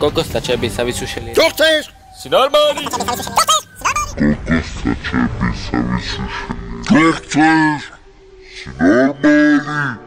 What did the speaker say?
Kogo sta ciebie sa vysušili? Co chcesz? Si normálny? Kogo sta ciebie sa vysušili? Co chceš? Si normálny?